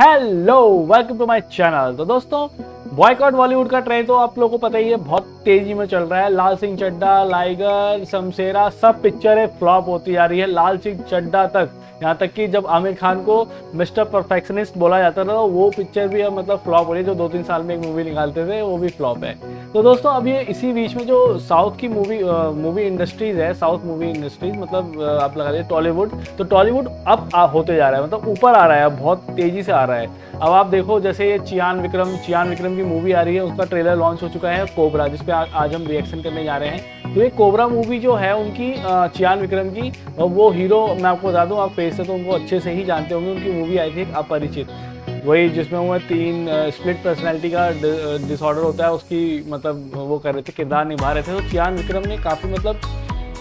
Hello welcome to my channel तो दोस्तों boycott Bollywood का ट्रेंड तो आप लोगों को पता ही है, बहुत तेज़ी में चल रहा है। लाल सिंह चड्डा लाइगर, शमशेरा, सब पिक्चरें फ्लॉप होती जा रही है। लाल सिंह चड्डा तक, यहाँ तक कि जब आमिर खान को मिस्टर परफेक्शनिस्ट बोला जाता था, वो पिक्चर भी अब मतलब फ्लॉप हो रही है। जो दो तीन साल में एक मूवी निकालते थे, वो भी फ्लॉप है। तो दोस्तों, अब ये इसी बीच में जो साउथ की मूवी मूवी इंडस्ट्रीज़ है साउथ मूवी इंडस्ट्रीज़ मतलब आप लगा लीजिए टॉलीवुड तो टॉलीवुड अब होते जा रहा है। मतलब ऊपर आ रहा है बहुत तेज़ी से आ रहा है। अब आप देखो, जैसे ये चियान विक्रम चियान विक्रम की मूवी आ रही है, उसका ट्रेलर लॉन्च हो चुका है कोबरा जिसपे आज हम रिएक्शन करने जा रहे हैं। तो ये कोबरा मूवी जो है, उनकी चियान विक्रम की वो हीरो मैं आपको बता दूँ, आप फेस से तो उनको अच्छे से ही जानते होंगे, उनकी मूवी आई थी अपरिचित। वही जिसमें वो तीन स्प्लिट पर्सनैलिटी का डिसऑर्डर होता है, उसकी मतलब वो कर रहे थे, किरदार निभा रहे थे। तो चियान विक्रम ने काफ़ी मतलब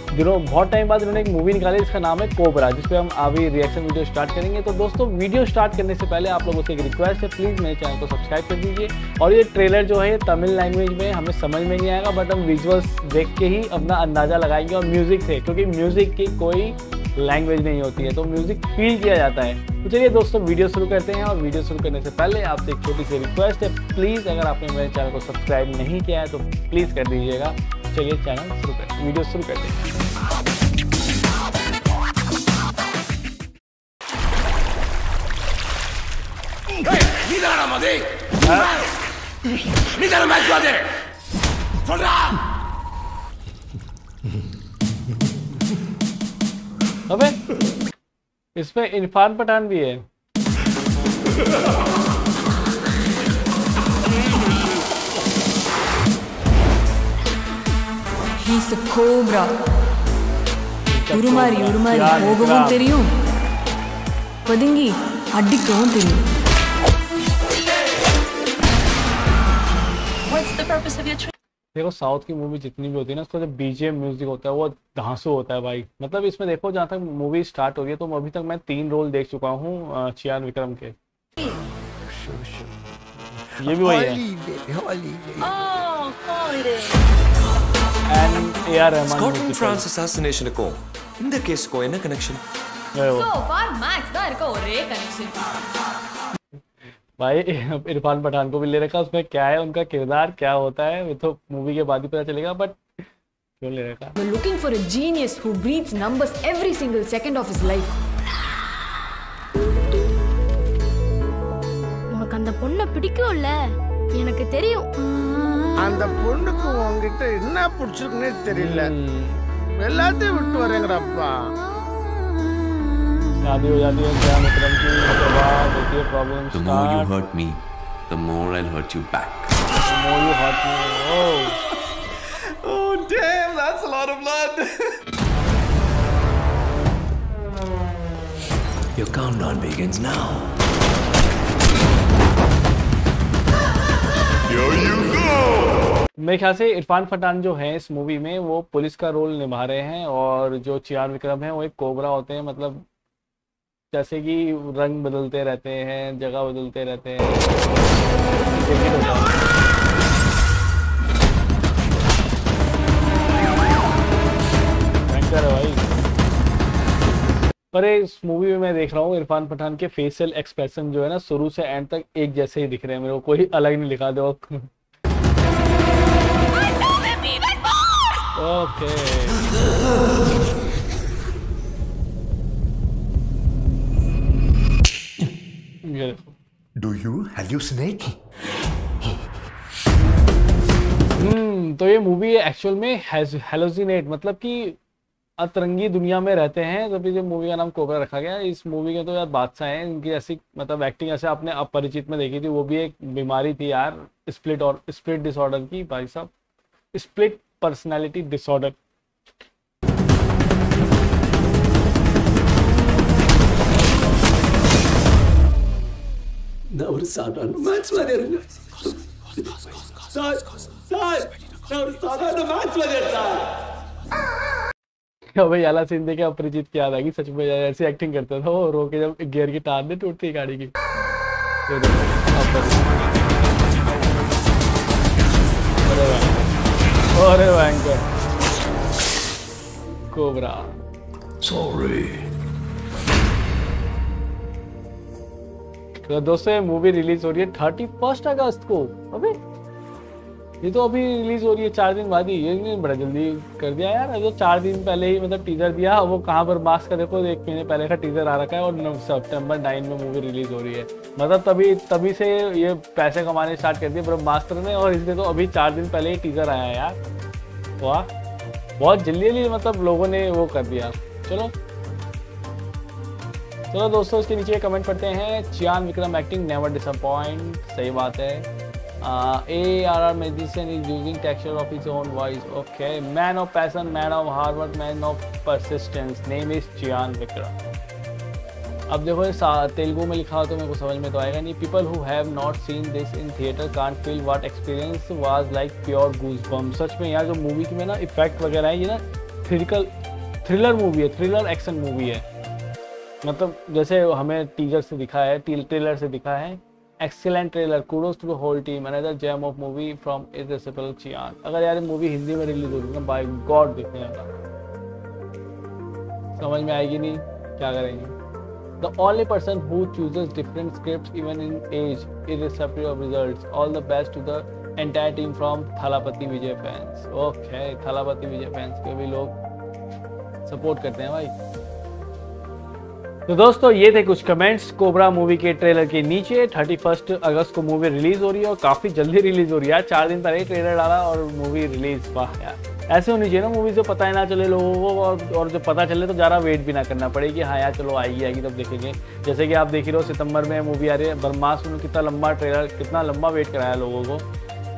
दिनों बहुत टाइम बाद इन्होंने एक मूवी निकाली, जिसका नाम है कोबरा जिस पर हम अभी रिएक्शन वीडियो स्टार्ट करेंगे। तो दोस्तों वीडियो स्टार्ट करने से पहले आप लोगों से एक रिक्वेस्ट है प्लीज़ मेरे चैनल को सब्सक्राइब कर दीजिए। और ये ट्रेलर जो है तमिल लैंग्वेज में हमें समझ में नहीं आएगा बट हम विजुअल्स देख के ही अपना अंदाज़ा लगाएँगे और म्यूज़िक से, क्योंकि म्यूज़िक की कोई लैंग्वेज नहीं होती है तो म्यूज़िक फील किया जाता है। तो चलिए दोस्तों वीडियो शुरू करते हैं। और वीडियो शुरू करने से पहले आपसे एक छोटी सी रिक्वेस्ट है। प्लीज़ अगर आपने मेरे चैनल को सब्सक्राइब नहीं किया है तो प्लीज़ कर दीजिएगा। चलिए चैनल शुरू कर वीडियो शुरू कर देंगे 미나라마디 अबे इसमें इरफान पठान भी है। ಕೋಬ್ರಾ ಉರುಮಾರಿ ಉರುಮಾರಿ ಹೋಗುವಂ ತೆರಿಯು ಪದಿಂಗಿ ಅಡ್ಡಿಕ್ಕವಂ ತೆರಿಯು देखो साउथ की मूवी जितनी भी होती है ना उसका जो बीजेम म्यूज़िक होता है वो धांसू होता है भाई। मतलब इसमें देखो जहाँ तक मूवी स्टार्ट हो रही है तो अभी तक मैं तीन रोल देख चुका हूँ चियान विक्रम के। ये भी वही है। And A R Rahman Scotland France அசாசினேஷனுக்கும் இந்த கேஸுக்கும் என்ன கனெக்ஷன் So far, Max தான் இருக்க ஒரே connection. भाई इरफान पठान को भी ले रखा उसमें क्या है उनका किरदार क्या होता है वो तो मूवी के बाद ही पता चलेगा बट क्यों ले रखा We're looking for a genius who breathes numbers every single second of his life. உனக்கு அந்த பொண்ணை பிடிக்கும்ல எனக்கு தெரியும் அந்த பொண்ணுக்கு உங்ககிட்ட என்ன பிடிச்சிருக்குன்னே தெரியல எல்லாத்தையும் விட்டு வரேங்கிறப்பா The more you hurt me, the more I'll hurt you back. The more you hurt me, oh. oh, damn, that's a lot of blood. Your countdown begins now. मेरे ख्याल से इरफान पठान जो है इस मूवी में, वो पुलिस का रोल निभा रहे हैं और जो चियान विक्रम है, वो एक कोबरा होते हैं मतलब जैसे कि रंग बदलते रहते हैं, जगह बदलते रहते है। भाई। पर इस मूवी में मैं देख रहा हूँ, इरफान पठान के फेशियल एक्सप्रेशन जो है ना, शुरू से एंड तक एक जैसे ही दिख रहे हैं मेरे को, कोई अलग नहीं दिखा दो। ओके ये देखो Do you hallucinate? हम्म तो ये मूवी एक्चुअल में हेलोजिनेट मतलब कि अतरंगी दुनिया में रहते हैं तभी जो मूवी का नाम कोबरा रखा गया इस मूवी के तो यार बादशाह हैं इनकी ऐसी मतलब एक्टिंग ऐसे आपने अपरिचित में देखी थी वो भी एक बीमारी थी यार स्प्लिट और स्प्लिट डिसऑर्डर की भाई साहब। स्प्लिट पर्सनालिटी डिसऑर्डर நான் ஒரு சாதாரண மேட்ச் விளையாடுங்க சார் சார் நான் ஒரு சாதாரண மேட்ச் விளையாடுறேன் अबे याला सीन देखे अपरिचित की याद आ गई सच में यार ऐसी एक्टिंग करता था वो रो के जब गियर की टार नहीं टूटती गाड़ी की अरे भयंकर। कोबरा। Sorry. तो दोस्तों ये मूवी रिलीज़ हो रही है थर्टी फ़र्स्ट अगस्त को अबे। ये तो अभी रिलीज़ हो रही है चार दिन बाद ही। ये नहीं बड़ा जल्दी कर दिया यार। जो चार दिन पहले ही मतलब टीजर दिया। वो कहाँ पर मास्क का देखो एक महीने पहले का टीजर आ रखा है और सितंबर नाइन में मूवी रिलीज़ हो रही है। मतलब तभी तभी से ये पैसे कमाने स्टार्ट कर दिए ब्रह्मास्त्र ने और इसलिए तो अभी चार दिन पहले ही टीजर आया है यार। वाह बहुत जल्दी जल्दी मतलब लोगों ने वो कर दिया। चलो। चलो दोस्तों, इसके नीचे कमेंट पढ़ते हैं, Chiyaan Vikram acting never disappoint सही बात है। A R R Madison is using texture of his own voice okay man of passion man of Harvard man of persistence name is Chiyaan Vikram. अब देखो तेलुगु में लिखा हो तो मेरे को समझ में तो आएगा नहीं। People who have not seen this in theatre can't feel what experience was like pure goosebumps सच में यार, जो मूवी की में ना इफ़ेक्ट वगैरह है, ये ना थ्रिकल थ्रिलर मूवी है थ्रिलर एक्शन मूवी है। मतलब जैसे हमें टीजर से दिखा है ट्रेलर से दिखा है excellent trailer kudos to whole team another gem of movie from irresistible Chiyaan अगर यार मूवी हिंदी में रिलीज़ होगी ना बाय गॉड देखने समझ में आएगी नहीं? क्या करेंगे? The only person who chooses different scripts even in age, irrespective of results. All the best to the entire team from Thalapati Vijay fans. Okay, Thalapati Vijay fans के भी लोग सपोर्ट करते हैं भाई तो दोस्तों ये थे कुछ कमेंट्स कोबरा मूवी के ट्रेलर के नीचे। 31 अगस्त को मूवी रिलीज़ हो रही है और काफ़ी जल्दी रिलीज़ हो रही है। चार दिन पहले ट्रेलर डाला और मूवी रिलीज़ वाह यार। ऐसे होनी चाहिए ना मूवी से पता ही ना चले लोगों को और, और जो पता चले तो ज़्यादा वेट भी ना करना पड़े कि हाँ यार चलो आएगी आएगी तब देखेंगे। जैसे कि आप देख ही रहो सितंबर में मूवी आ रही है। ब्रह्मास्त्र में कितना लंबा ट्रेलर कितना लंबा वेट कराया लोगों को।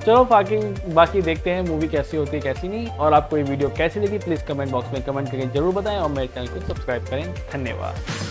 चलो बाकी बाकी देखते हैं मूवी कैसी होती है कैसी नहीं। और आपको ये वीडियो कैसी लगी प्लीज़ कमेंट बॉक्स में कमेंट करके ज़रूर बताएँ और मेरे चैनल को सब्सक्राइब करें। धन्यवाद।